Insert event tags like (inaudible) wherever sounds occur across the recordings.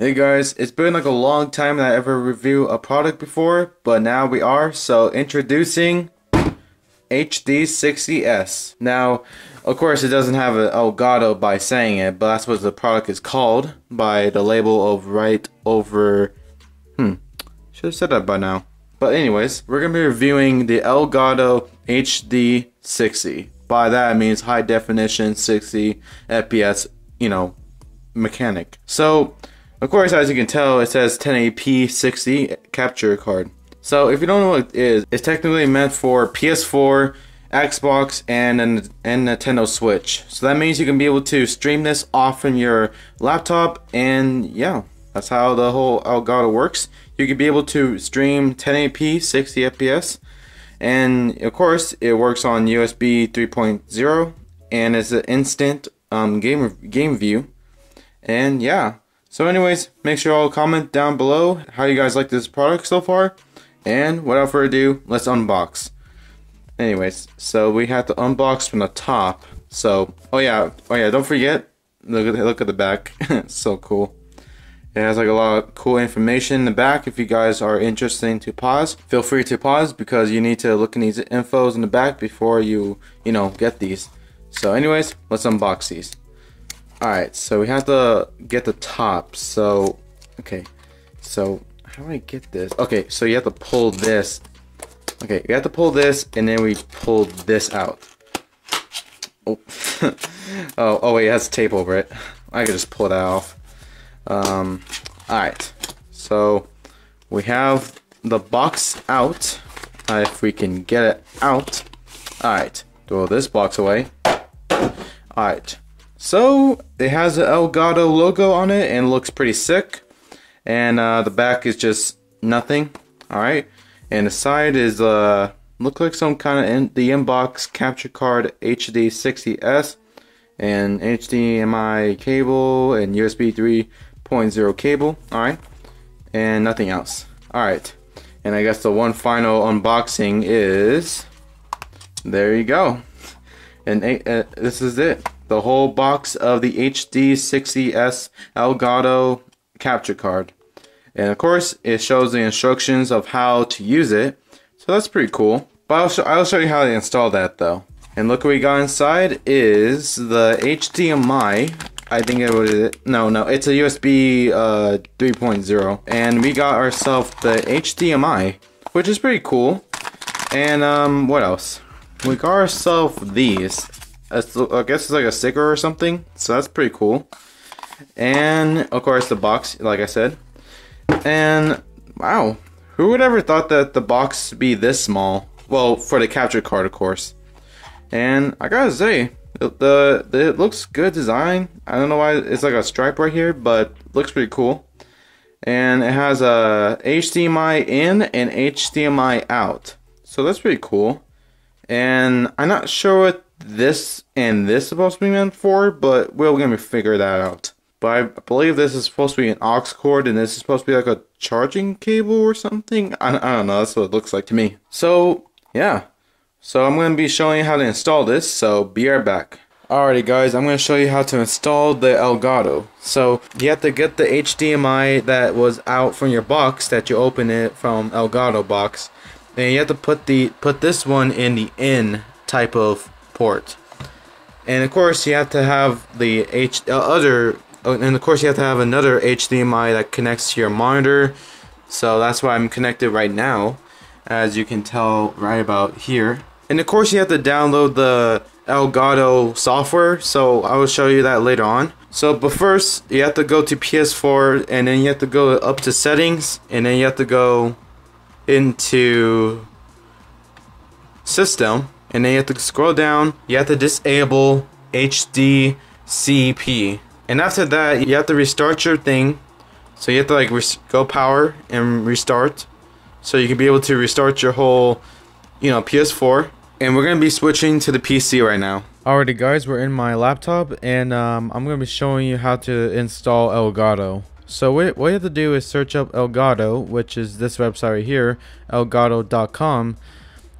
Hey guys, it's been like a long time that I ever review a product before, but now we are. So introducing HD60S. Now, of course, it doesn't have an Elgato by saying it, but that's what the product is called by the label of right over. Hmm, should have said that by now. But anyways, we're gonna be reviewing the Elgato HD60. By that, it means high definition 60 FPS, you know, mechanic. So, of course, as you can tell, it says 1080p 60 capture card. So, if you don't know what it is, it's technically meant for PS4, Xbox, and and Nintendo Switch. So that means you can be able to stream this off from your laptop, and yeah, that's how the whole Elgato works. You can be able to stream 1080p 60 FPS and of course it works on USB 3.0 and it's an instant um, game game view and yeah so anyways make sure you all comment down below how you guys like this product so far and without further ado let's unbox anyways so we have to unbox from the top so oh yeah oh yeah don't forget look at look at the back (laughs) so cool it has like a lot of cool information in the back. If you guys are interested to pause, feel free to pause because you need to look in these infos in the back before you, you know, get these. So anyways, let's unbox these. Alright, so we have to get the top. So, okay. So, how do I get this? Okay, so you have to pull this. Okay, you have to pull this and then we pull this out. Oh, (laughs) oh, oh wait, it has tape over it. I could just pull it off. Um, Alright, so we have the box out. Uh, if we can get it out. Alright, throw this box away. Alright, so it has an Elgato logo on it and looks pretty sick. And uh, the back is just nothing. Alright, and the side is uh, look like some kind of in the inbox capture card HD60S and HDMI cable and USB 3 cable, alright, and nothing else. Alright, and I guess the one final unboxing is, there you go. And uh, this is it. The whole box of the HD60S Elgato capture card. And of course, it shows the instructions of how to use it. So that's pretty cool. But I'll, sh I'll show you how to install that though. And look what we got inside is the HDMI I think it was no no it's a USB uh, 3.0 and we got ourselves the HDMI which is pretty cool and um what else we got ourselves these I guess it's like a sticker or something so that's pretty cool and of course the box like I said and wow who would ever thought that the box be this small well for the capture card of course and I gotta say the, the it looks good design. I don't know why it's like a stripe right here, but looks pretty cool. And it has a HDMI in and HDMI out. So that's pretty cool. And I'm not sure what this and this is supposed to be meant for, but we're gonna figure that out. But I believe this is supposed to be an aux cord and this is supposed to be like a charging cable or something. I, I don't know, that's what it looks like to me. So, yeah. So I'm going to be showing you how to install this, so be right back. Alrighty guys, I'm going to show you how to install the Elgato. So you have to get the HDMI that was out from your box that you open it from Elgato box. And you have to put the put this one in the in type of port. And of course you have to have the H uh, other uh, and of course you have to have another HDMI that connects to your monitor. So that's why I'm connected right now as you can tell right about here. And of course you have to download the Elgato software, so I will show you that later on. So, but first, you have to go to PS4, and then you have to go up to settings, and then you have to go into system, and then you have to scroll down. You have to disable HDCP, and after that, you have to restart your thing. So you have to like go power and restart, so you can be able to restart your whole, you know, PS4 and we're going to be switching to the PC right now. Alrighty guys, we're in my laptop and um, I'm going to be showing you how to install Elgato. So what you have to do is search up Elgato, which is this website right here, elgato.com,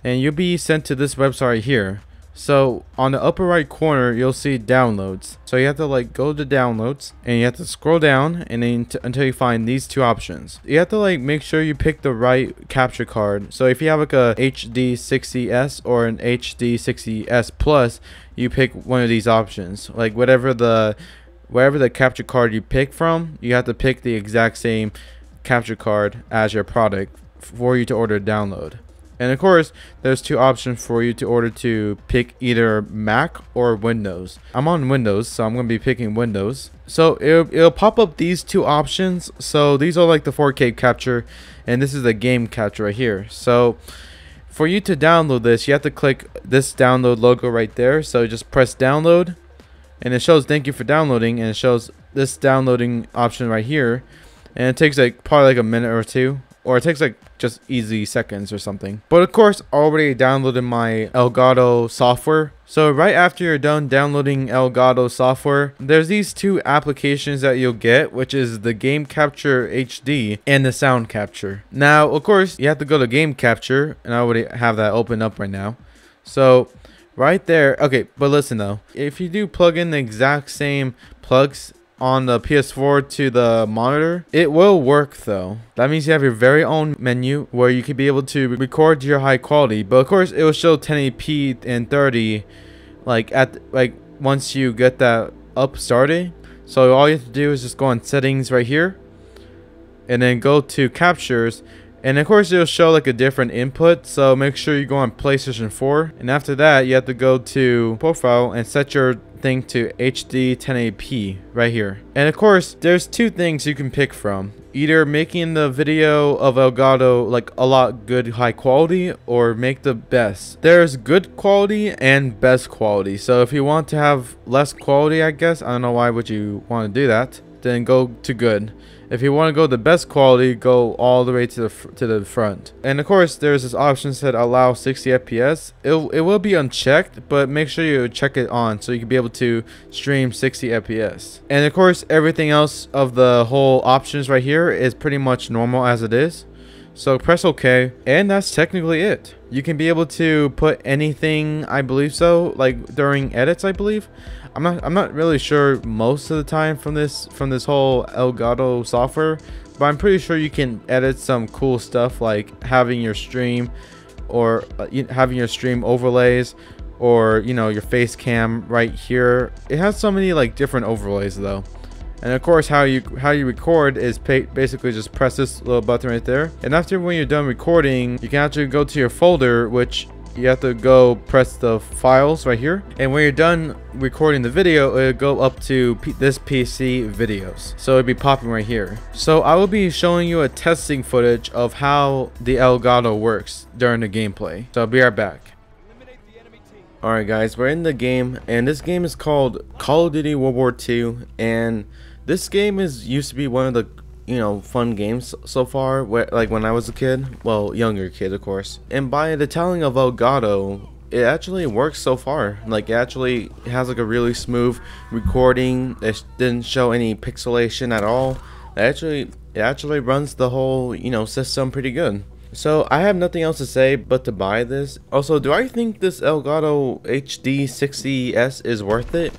and you'll be sent to this website here. So on the upper right corner, you'll see downloads. So you have to like go to downloads and you have to scroll down and then until you find these two options. You have to like make sure you pick the right capture card. So if you have like a HD 60s or an HD 60s plus, you pick one of these options. Like whatever the wherever the capture card you pick from, you have to pick the exact same capture card as your product for you to order download. And of course, there's two options for you to order to pick either Mac or Windows. I'm on Windows, so I'm going to be picking Windows. So it'll, it'll pop up these two options. So these are like the 4K capture, and this is the game capture right here. So for you to download this, you have to click this download logo right there. So just press download, and it shows thank you for downloading, and it shows this downloading option right here. And it takes like probably like a minute or two or it takes like just easy seconds or something. But of course, already downloaded my Elgato software. So right after you're done downloading Elgato software, there's these two applications that you'll get, which is the Game Capture HD and the Sound Capture. Now, of course, you have to go to Game Capture, and I already have that open up right now. So right there, okay, but listen though, if you do plug in the exact same plugs on the PS4 to the monitor. It will work though. That means you have your very own menu where you could be able to record your high quality. But of course it will show 1080p and 30 like at like once you get that up started. So all you have to do is just go on settings right here and then go to captures and of course it'll show like a different input so make sure you go on PlayStation 4 and after that you have to go to profile and set your thing to HD 1080p right here. And of course, there's two things you can pick from. Either making the video of Elgato like a lot good high quality or make the best. There's good quality and best quality. So if you want to have less quality, I guess, I don't know why would you want to do that, then go to good. If you want to go the best quality, go all the way to the to the front. And of course, there's this option that allow 60 FPS. It, it will be unchecked, but make sure you check it on so you can be able to stream 60 FPS. And of course, everything else of the whole options right here is pretty much normal as it is. So press OK, and that's technically it. You can be able to put anything, I believe so, like during edits, I believe. I'm not I'm not really sure most of the time from this from this whole Elgato software, but I'm pretty sure you can edit some cool stuff like having your stream or uh, having your stream overlays or you know your face cam right here. It has so many like different overlays though. And of course, how you how you record is basically just press this little button right there. And after when you're done recording, you can actually go to your folder, which you have to go press the files right here. And when you're done recording the video, it'll go up to P this PC videos. So it'll be popping right here. So I will be showing you a testing footage of how the Elgato works during the gameplay. So I'll be right back. Alright guys, we're in the game and this game is called Call of Duty World War II and this game is used to be one of the you know fun games so far where like when I was a kid well younger kid of course. And by the telling of Elgato it actually works so far. Like it actually has like a really smooth recording. It didn't show any pixelation at all. It actually it actually runs the whole you know system pretty good. So I have nothing else to say but to buy this. Also do I think this Elgato HD 60s is worth it?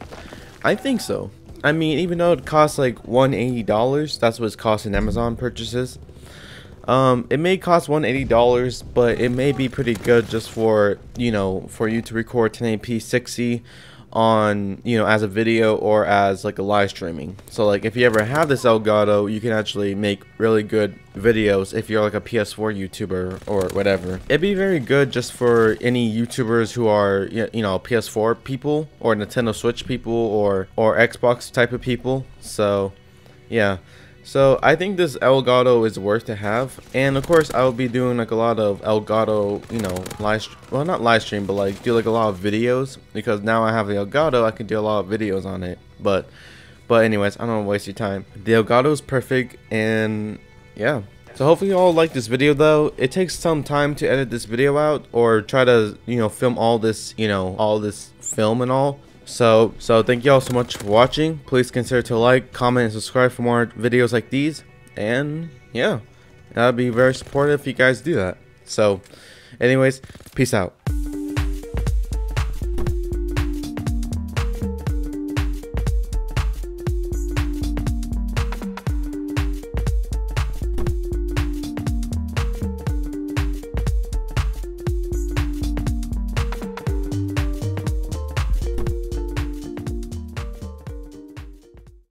I think so I mean, even though it costs like $180, that's what it's costing Amazon purchases. Um, it may cost $180, but it may be pretty good just for, you know, for you to record 1080p 60 on you know as a video or as like a live streaming. So like if you ever have this Elgato you can actually make really good videos if you're like a PS4 YouTuber or whatever. It'd be very good just for any YouTubers who are you know PS4 people or Nintendo Switch people or or Xbox type of people. So yeah so I think this Elgato is worth to have, and of course I will be doing like a lot of Elgato, you know, live, well not live stream, but like do like a lot of videos because now I have the Elgato, I can do a lot of videos on it. But, but anyways, I don't want to waste your time. The Elgato is perfect, and yeah. So hopefully you all like this video though. It takes some time to edit this video out or try to, you know, film all this, you know, all this film and all. So, so thank you all so much for watching. Please consider to like, comment, and subscribe for more videos like these. And yeah, that'd be very supportive if you guys do that. So, anyways, peace out.